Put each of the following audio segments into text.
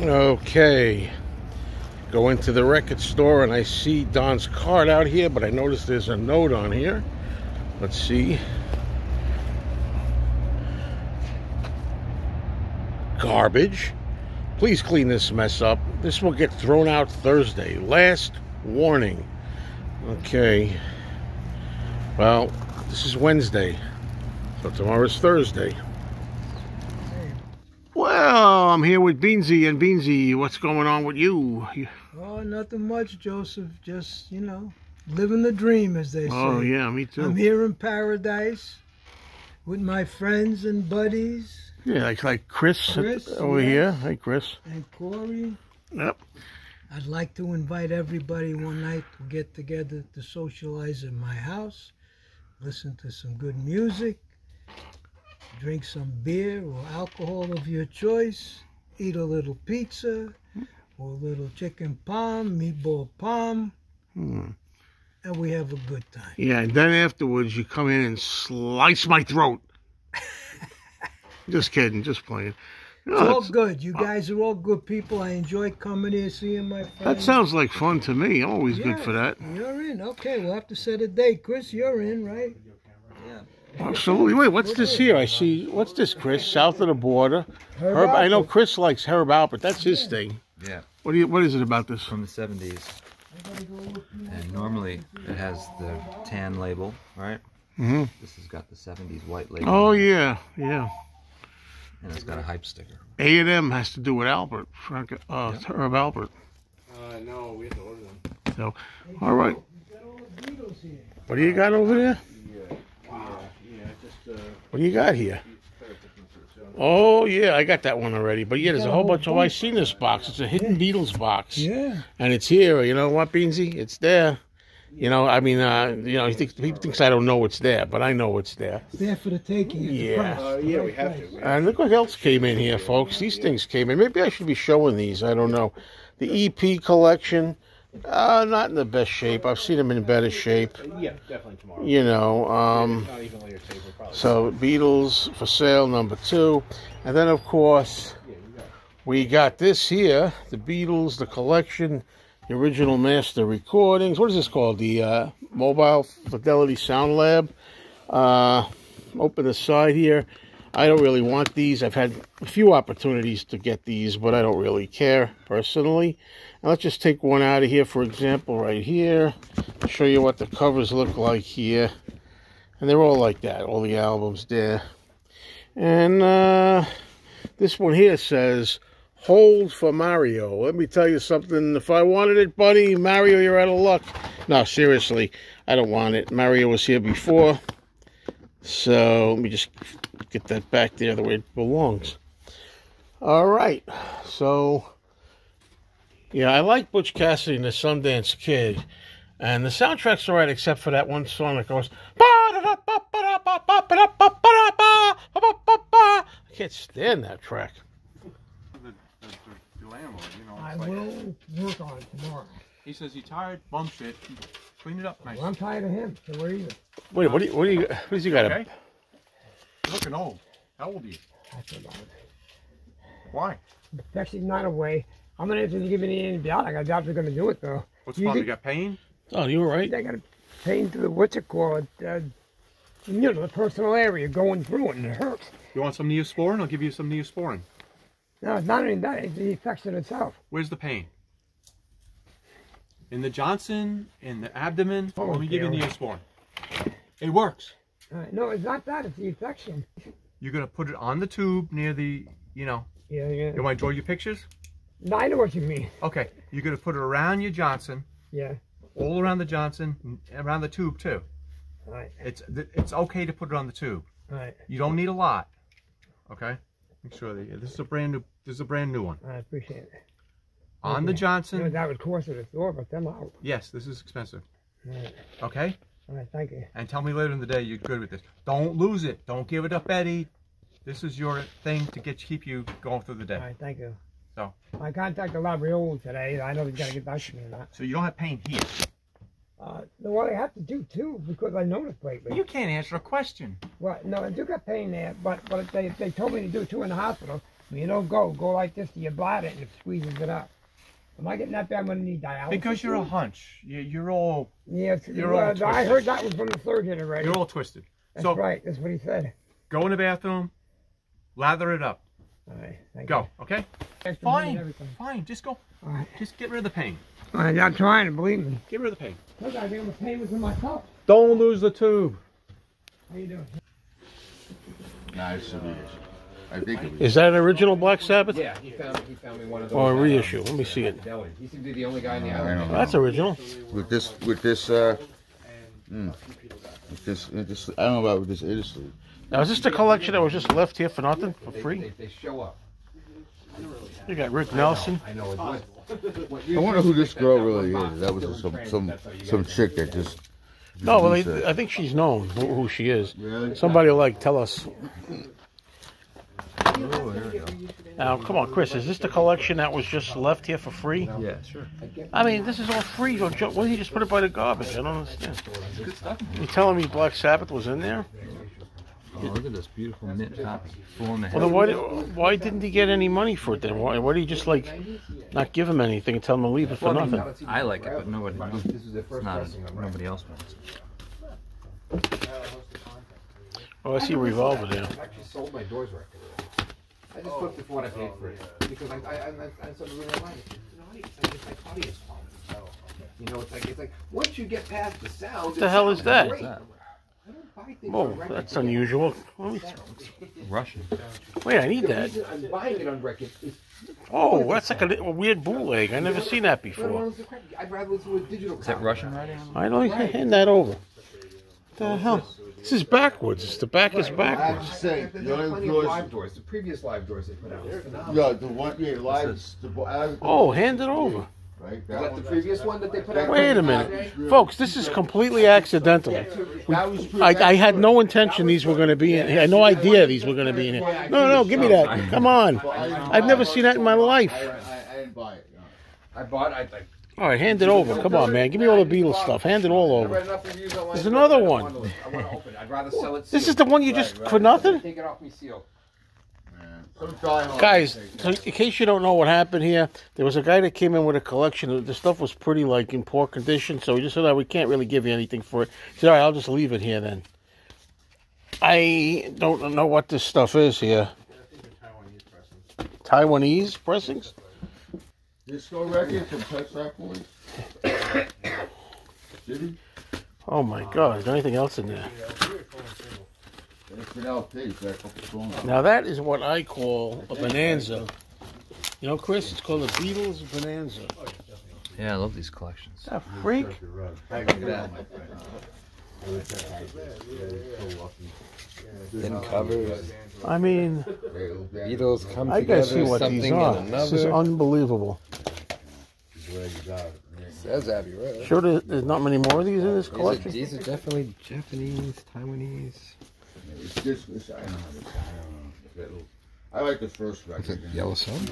Okay. Go into the record store and I see Don's card out here, but I notice there's a note on here. Let's see. Garbage. Please clean this mess up. This will get thrown out Thursday. Last warning. Okay. Well, this is Wednesday. So tomorrow's Thursday. I'm here with Beansy and Beansy. What's going on with you? Oh, nothing much, Joseph. Just, you know, living the dream, as they oh, say. Oh yeah, me too. I'm here in paradise with my friends and buddies Yeah, like like Chris, Chris, over yes. here. Hey, Chris. and Corey. Yep. I'd like to invite everybody one night to get together to socialize in my house, listen to some good music, drink some beer or alcohol of your choice, eat a little pizza or a little chicken palm, meatball palm, Hmm. and we have a good time. Yeah, and then afterwards you come in and slice my throat. just kidding, just playing. No, It's all good. You guys are all good people. I enjoy coming here, seeing my friends. that sounds like fun to me. I'm always good for that. You're in. Okay, we'll have to set a date. Chris, you're in, right? Absolutely. Wait, what's this here? I see. What's this, Chris? South of the border. Herb Herb. I know Chris likes Herb Alpert. That's his thing. Yeah, What do you? What is it about this? from the 70s. And normally it has the tan label, right? Mm-hmm. This has got the 70s white label. Oh yeah, yeah. And it's got a hype sticker. A and M has to do with Alpert, Frank, uh, Herb Alpert. Uh, no, we have to order them. So, all right. What do you got over there? Yeah, yeah, just, uh, What do you got here? Oh yeah, I got that one already. But yeah, there's a whole bunch of. I've seen this box. It's a hidden Beatles box, Yeah. and it's here. You know what, Beansy? It's there. You know, I mean, uh, you know, he thinks he thinks I don't know it's there, but I know it's there. It's there for the taking. at the Yeah. price, uh, yeah, we have to. And look what else came in here, folks. These things came in. Maybe I should be showing these. I don't know. The EP collection, uh, not in the best shape. I've seen them in better shape. Yeah, definitely tomorrow. You know, um, Not even later today, probably. so Beatles for sale number two, and then of course Yeah, got we got this here, the Beatles, the collection, the original master recordings. What is this called? The uh, Mobile Fidelity Sound Lab. Uh, open the side here. I don't really want these. I've had a few opportunities to get these, but I don't really care personally. And let's just take one out of here, for example, right here. Show you what the covers look like here. And they're all like that, all the albums there. And uh, this one here says, Hold for Mario. Let me tell you something. If I wanted it, buddy, Mario, you're out of luck. No, seriously, I don't want it. Mario was here before. So let me just get that back the way it belongs. All right. So, yeah, I like Butch Cassidy and the Sundance Kid. And the soundtrack's all right, except for that one song that goes. I can't stand that track. You. I will work on it tomorrow. He says he's tired, bum shit. Clean it up nice. Well, I'm tired of him, so we're even. Wait, what do you, what do you, what does he got? Okay? You're looking old. How old are you? That's about it. Why? Infection's not away. I'm gonna have to give me an antibiotic. I doubt they're gonna do it though. What's You the problem? You got pain? Oh, you were right. I got a pain to the what's it called? Uh, you know, the personal area going through it, and it hurts. You want some Neosporin? I'll give you some Neosporin. No, it's not only that; it's the infection itself. Where's the pain? In the Johnson, in the abdomen. Oh, Let me give you dear. Neosporin. It works. No, it's not that; it's the infection. You're gonna put it on the tube near the, you know. Yeah, yeah. You want to draw your pictures? No, I know what you mean. Okay. You're gonna put it around your Johnson, Yeah. all around the Johnson, around the tube too. All right. It's it's okay to put it on the tube. All right. You don't need a lot. Okay. Make sure that this is a brand new. This is a brand new one I appreciate it. on the Johnson. You know, that would cost the store, but them out. Yes, this is expensive. Right. Okay. All right. Thank you. And tell me later in the day you're good with this. Don't lose it. Don't give it up, Eddie. This is your thing to get keep you going through the day. right. Thank you. So, I contacted Labriole today. I know he's got to get back to me on that. so you don't have pain here. Uh, no, well, I have to do too because I noticed lately. You can't answer a question. Well, no, I do got pain there, but but they they told me to do two in the hospital. When you don't go, go like this to your bladder and it squeezes it out. Am I getting that bad? I'm gonna need dialysis. Because you're a hunch. You- You're all Yeah, you're all uh, I heard that was from the surgeon already. you're all twisted. That's so right. That's what he said. go in the bathroom, lather it up. All right. Thank Go. you. Okay. Thanks Fine. Fine. Just go. All right. Just get rid of the pain. All right, I'm not trying to believe me. Get rid of the pain. Look, I think I'm a pain within myself. Don't lose the tube. How you doing? Nice it is. I think it was. Is that an original Black Sabbath? Yeah, he found he found me one of those. Or a reissue? Let me see it. Deli. He seemed to be the only guy in the I island. don't know. That's original. With this, with this, uh, mm, with this, with this, I don't know about with this Italy. Now, is this the collection that was just left here for nothing, for free? they, they show up. You got Rick Nelson. I know. What, what I wonder who this girl really is. That was just some some some chick that just. No, well, just they, I think she's known who, who she is. Really? Somebody will, like tell us. Oh, there we go. Now, come on, Chris. Is this the collection that was just left here for free? Yeah, sure. I mean, this is all free. Why didn't you just put it by the garbage? I don't understand. Good stuff. You telling me Black Sabbath was in there? Oh, look at this beautiful mint copy. Full in the Well, then why, did, why didn't he get any money for it then? Why, why did he just like not give him anything and tell him to leave it for Well, I mean, nothing? I like it, but nobody. This was the It's first not. pressing Nobody else wants it. Oh, I see a revolver there. I actually sold my doors record. I just flipped it for what I paid for it oh, because I I I, I said really online. You know, it's like it's like audience quality. Oh, you know, it's like it's like once you get past the sound. What the hell is that? Great. What's I don't buy things Whoa, that's unusual. Let Russian. Wait, I need The that. I'm buying it on record is Oh, that's like a, a weird bootleg. I never seen that I don't before. want to listen to crack. I'd rather listen to a digital. Is that. Russian writing? I don't hand that over. What the hell? This is backwards. It's The back is I have backwards. to say, There's the only plenty of doors, live doors. The previous live doors they put out. was phenomenal. yeah, the one, yeah, live, the, I, Oh, hand it over. right, Is that that the one. previous one that they put out? Wait a minute. Folks, this is completely accidental. That was pretty- I, I had no intention these were going to be in here. I had no idea these were going to be in here. No, no, give me that. Come on. I've never seen that in my life. I, I, I didn't buy it. no. I bought. I like. All right, hand it over. Come on, man. Give me all the Beatles stuff. Hand it all over. read enough reviews online. There's another one. wanna listen. I want to open it. I'd rather sell it. This is the one you just for nothing? Take it off me sealed. Man, some diehard Guys, so in case you don't know what happened here, there was a guy that came in with a collection. The stuff was pretty like in poor condition, so he just said, oh, "We can't really give you anything for it." He said, "All right, I'll just leave it here then." I don't know what this stuff is here. Taiwanese pressings? Disco records and Touch Records. City? Oh my God! Is there anything else in there? It's an LP, it's got a couple songs. Now that is what I call a bonanza. You know, Chris, it's called a Beatles bonanza. Yeah, I love these collections. That freak. Thin covers. I mean, Beatles come I together. gotta see what something these in are. another. This is unbelievable. Says Abbey Road. Sure, there- there's not many more of these in this These are, collection. these are definitely Japanese, Taiwanese. It's just, it's, I don't know. It's, I don't know. I like the first Is record. it Yellow Sun?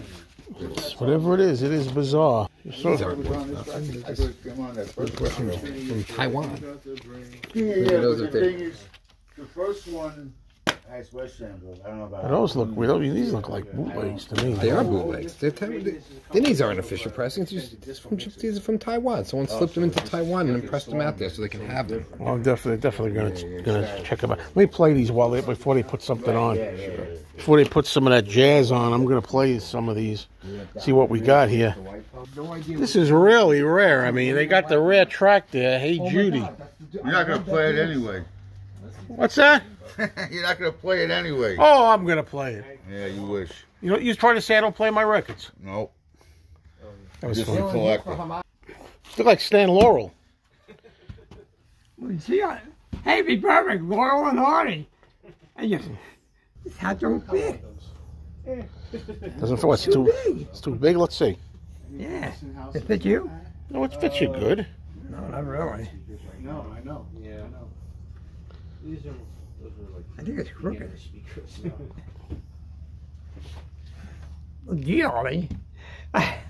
Whatever it is, it is bizarre. These are I go- come on, that first record. from Taiwan. Yeah, yeah, Maybe but the thing is, the first one has West End. I don't know about. Those look weird. These look like bootlegs to me. They are bootlegs. They're Tai- they- then these aren't official pressings. These, from, these are from Taiwan. Someone slipped them into Taiwan and then pressed them out there so they can have them. Well, I'm definitely, definitely gonna gonna check them out. Let me play these while they before they put something on. Before they put some of that jazz on, I'm gonna play some of these. See what we got here. This is really rare. I mean, they got the rare track there. Hey Judy. You're not gonna play it anyway. What's that? You're not gonna play it anyway. Oh, I'm gonna play it. Yeah, you wish. You know, you trying to say I don't play my records. No, That was just a funny. collector. Look like Stan Laurel. Well, see, I, hey, be perfect, Laurel and hardy. And you, this hat don't fit. Doesn't fit. What's too? big. It's too big. Let's see. Yeah. It fit you? No, it fits you good. No, not really. No, I know. Yeah. I think it's crooked. Well, gee, Ollie.